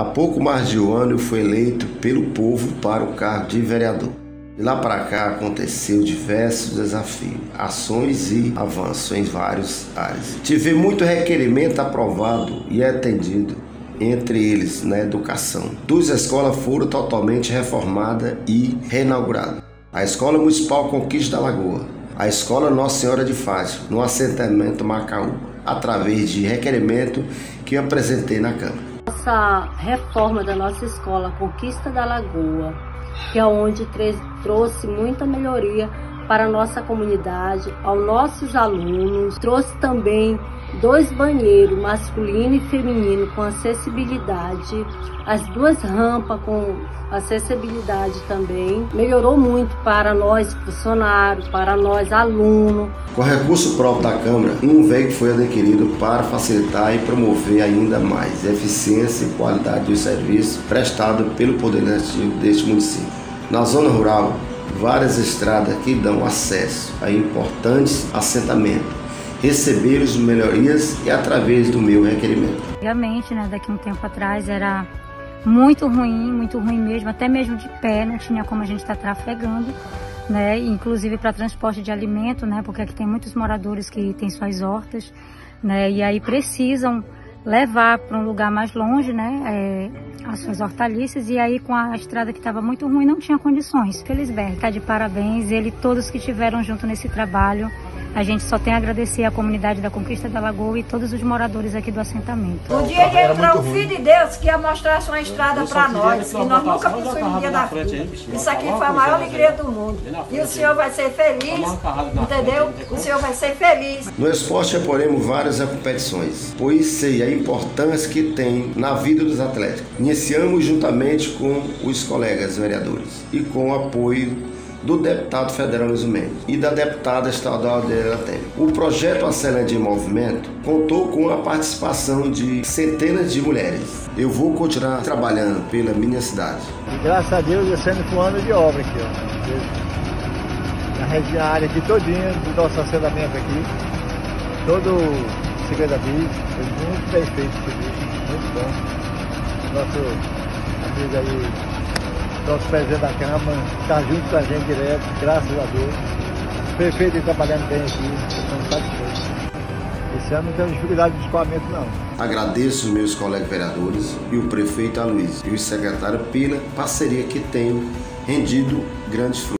Há pouco mais de um ano eu fui eleito pelo povo para o cargo de vereador. De lá para cá aconteceu diversos desafios, ações e avanços em várias áreas. Tive muito requerimento aprovado e atendido, entre eles na educação. Duas escolas foram totalmente reformadas e reinauguradas. A Escola Municipal Conquista da Lagoa, a Escola Nossa Senhora de Fátima, no assentamento Macaú, através de requerimento que eu apresentei na Câmara essa reforma da nossa escola Conquista da Lagoa, que é onde trouxe muita melhoria para a nossa comunidade, aos nossos alunos, trouxe também dois banheiros, masculino e feminino, com acessibilidade, as duas rampas com acessibilidade também. Melhorou muito para nós funcionários, para nós alunos. Com recurso próprio da Câmara, um veículo foi adquirido para facilitar e promover ainda mais eficiência e qualidade do serviço prestado pelo Poder Legislativo deste município. Na zona rural, várias estradas que dão acesso a importantes assentamentos receber as melhorias e através do meu requerimento. Antigamente, né, daqui a um tempo atrás, era muito ruim, muito ruim mesmo, até mesmo de pé, não tinha como a gente estar tá trafegando, né, inclusive para transporte de alimento, né, porque aqui tem muitos moradores que têm suas hortas, né, e aí precisam levar para um lugar mais longe, né, é, as suas hortaliças e aí com a estrada que estava muito ruim não tinha condições. Felizberg está de parabéns, ele todos que estiveram junto nesse trabalho a gente só tem a agradecer à comunidade da Conquista da Lagoa e todos os moradores aqui do assentamento. O dia que entrar o Filho de Deus que ia mostrar uma estrada para nós, que nós nunca pensamos em da vida. Isso aqui foi a maior alegria do mundo. E o senhor vai ser feliz, entendeu? O senhor vai ser feliz. No esporte apoiamos várias competições, pois sei a importância que tem na vida dos atletas. Iniciamos juntamente com os colegas vereadores e com o apoio do deputado federal Luiz Mendes e da deputada estadual Adriana Temer. O projeto Acelente em Movimento contou com a participação de centenas de mulheres. Eu vou continuar trabalhando pela minha cidade. E graças a Deus, eu sendo com um ano de obra aqui, ó. Na região, área aqui todinha, do nosso assentamento aqui, todo o segredo da foi muito bem feito, muito bom. Nosso amigo aí nosso presidente da Câmara está junto com a gente direto, graças a Deus. O prefeito está trabalhando bem aqui, estamos satisfeitos. Esse ano não temos dificuldade de escoamento, não. Agradeço os meus colegas vereadores e o prefeito Aloysio e o secretário pela parceria que tem rendido grandes frutos.